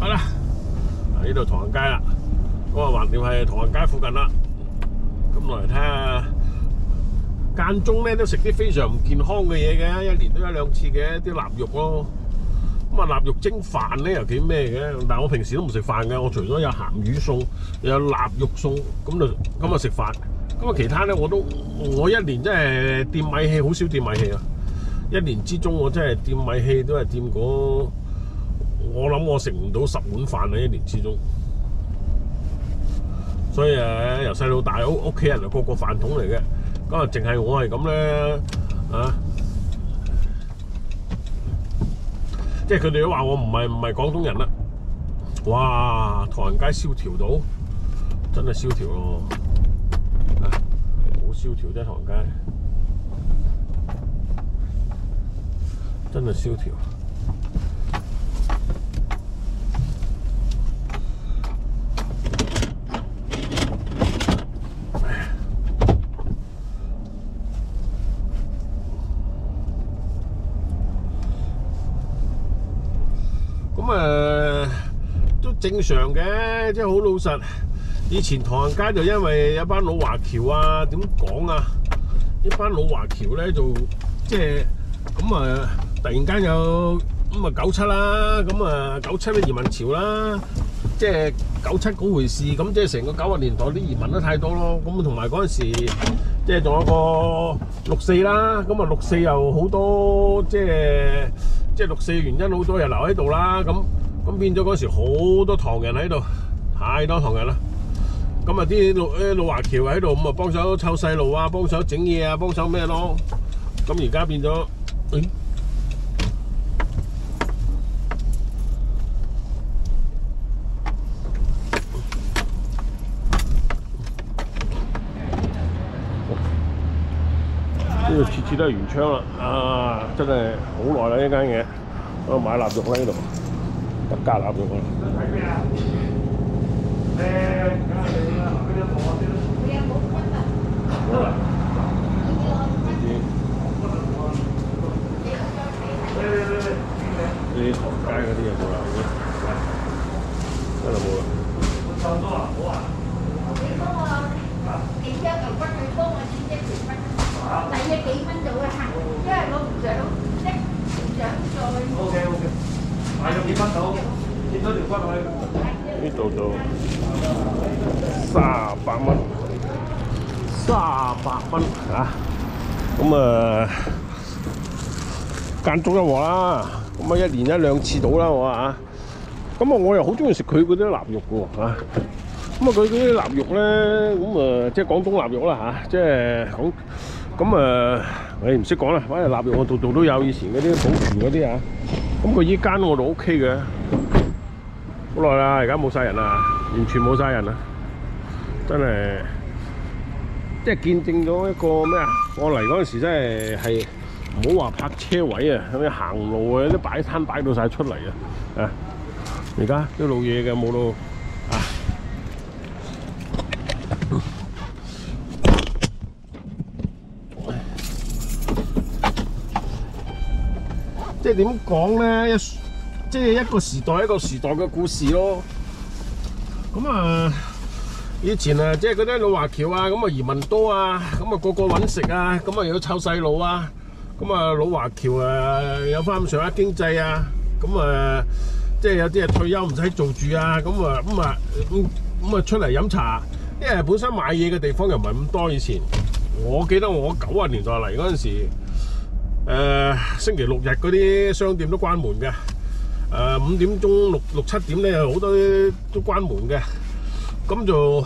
好啦，呢度唐人街啦，咁啊橫掂係唐人街附近啦，咁落嚟睇下。間中咧都食啲非常唔健康嘅嘢嘅，一年都一兩次嘅啲臘肉咯。咁啊臘肉蒸飯咧又几咩嘅，但係我平時都唔食飯嘅，我除咗有鹹魚餸，有臘肉餸，咁就咁啊食飯。咁啊其他咧我都我一年真係掂米氣，好少掂米氣啊！一年之中我真係掂米氣都係掂嗰，我諗我食唔到十碗飯啊！一年之中，所以誒由細到大屋屋企人啊個個飯桶嚟嘅。咁啊，淨係我係咁咧，啊！即係佢哋都話我唔係唔係廣東人啦。哇！唐人街蕭條到，真係蕭條咯，好蕭條啫，唐人街，真係蕭條。咁誒、呃、都正常嘅，即係好老實。以前唐人街就因為有班老華僑啊，點講啊？一班老華僑咧就即係咁啊，突然間有咁啊九七啦，咁啊九七嘅移民潮啦，即係九七嗰回事，咁即係成個九十年代啲移民都太多咯。咁同埋嗰陣時，即係仲有個六四啦，咁啊六四又好多即係。即係六四原因，好多人留喺度啦，咁咁變咗嗰時好多唐人喺度，太多唐人啦。咁啊啲老誒老華僑喺度，咁啊幫手湊細路啊，幫手整嘢啊，幫手咩咯。咁而家變咗，誒、哎，呢度次次都係原槍啦，啊，真係好耐啦呢間嘢，我買臘肉啦呢度，特價臘肉啊！好啦，呢啲唐街嗰啲有冇啦？已經真係冇啦。幾張牛骨佢幫我剪一條骨，抵咗幾蚊到啊！因為我唔想即唔想再 O K O K，買咗幾蚊到，切咗條骨落去。呢度就三十八蚊，三十八蚊啊！咁啊間中一鑊啦，咁啊一年一兩次到啦，我啊，咁啊我又好中意食佢嗰啲臘肉嘅喎。咁啊佢嗰啲臘肉咧，咁啊即係廣東臘肉啦嚇，即係好咁啊，你唔識講啦，反正臘肉我度度都有，以前嗰啲保存嗰啲啊，咁佢依間我度 O K 嘅。好耐啦，而家冇晒人啦，完全冇晒人啦，真係即係見證咗一個咩啊？我嚟嗰陣時真係係唔好話泊車位啊，咁樣行路啊，啲擺攤擺到晒出嚟啊！啊，而家啲老嘢嘅冇到啊，即係點講咧？一即係一個時代一個時代嘅故事咯。咁啊，以前啊，即係嗰啲老華僑啊，咁啊移民多啊，咁啊個個揾食啊，咁啊又要湊細路啊，咁啊老華僑啊有翻上下經濟啊，咁啊即係有啲啊退休唔使做住啊，咁啊咁啊咁啊出嚟飲茶，因為本身買嘢嘅地方又唔係咁多。以前我記得我九十年代嚟嗰陣時。星期六日嗰啲商店都關門嘅，誒、五點鐘六六七點咧，好多都關門嘅。咁就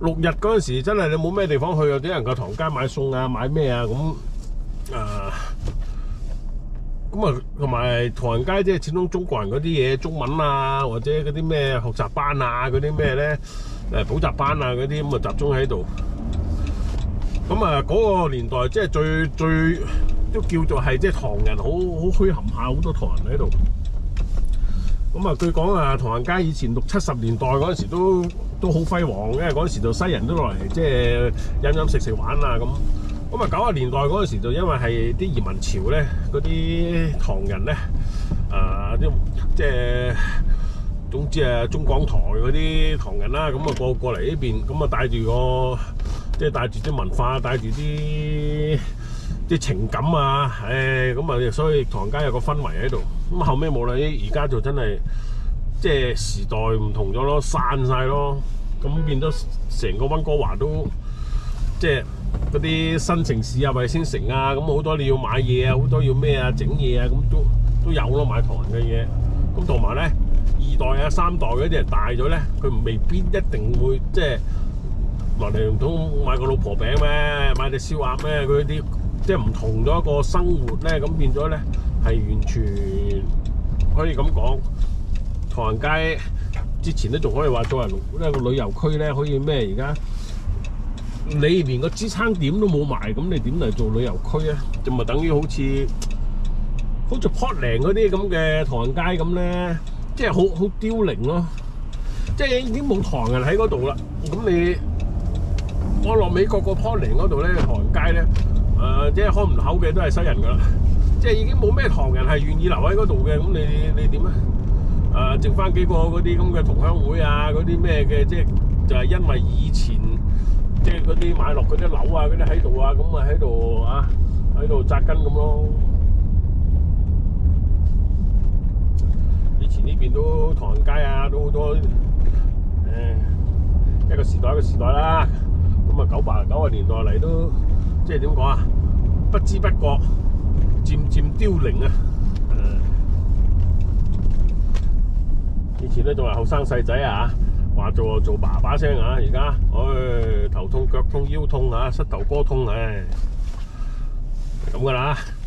六日嗰陣時，真係你冇咩地方去，有啲人個唐街買餸啊，買咩啊咁啊。咁啊，同埋唐人街即係始終中國人嗰啲嘢，中文啊，或者嗰啲咩學習班啊，嗰啲咩咧誒補習班啊嗰啲咁啊集中喺度。咁啊，嗰個年代即係最最。都叫做係即係唐人好好虛冚下，好多唐人喺度。咁啊，據講啊，唐人街以前六七十年代嗰陣時都都好輝煌，因為嗰陣時就西人都落嚟即係飲飲食食玩啊咁。咁啊，九十年代嗰陣時就因為係啲移民潮咧，嗰啲唐人咧啊，啲即係總之啊，中港台嗰啲唐人啦，咁啊過過嚟呢邊，咁啊帶住個即係帶住啲文化，帶住啲啲情感啊，誒咁啊，所以唐人街有個氛圍喺度。咁後尾冇啦，而家就真係即係時代唔同咗咯，散晒咯，咁變咗成個温哥華都即係嗰啲新城市啊、衛星城啊，咁好多你要買嘢啊，好多要咩啊、整嘢啊，咁都都有咯，買唐人嘅嘢。咁同埋咧，二代啊、三代嗰啲人大咗咧，佢未必一定會即係落嚟唔通買個老婆餅咩，買隻燒鴨咩，佢啲即係唔同咗一個生活咧，咁變咗咧係完全可以咁講，唐人街之前都仲可以話作為一個旅遊區咧，可以咩而家？你連個支撐點都冇埋，咁你點嚟做旅遊區啊？就咪等於好似好似 Portland 嗰啲咁嘅唐人街咁咧，即係好好凋零咯。即係已經冇唐人喺嗰度啦。咁你我落美國個 Portland 嗰度咧，唐人街咧，誒、即係開唔口嘅都係西人噶啦。即係已經冇咩唐人係願意留喺嗰度嘅。咁你你點啊？誒、剩翻幾個嗰啲咁嘅同鄉會啊，嗰啲咩嘅，即係就係、因為以前。即係嗰啲買落嗰啲樓啊，嗰啲喺度啊，咁啊喺度啊，喺度扎根咁咯。以前呢邊都唐人街啊，都好多誒、一個時代一個時代啦。咁啊九八九十年代嚟都即係點講啊？不知不覺漸漸凋零啊！以前咧仲係後生細仔啊！話做就做爸爸聲啊！而家，唉，頭痛腳痛腰痛啊，膝頭哥痛，唉，咁噶啦〜